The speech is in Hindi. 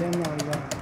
जय मालवा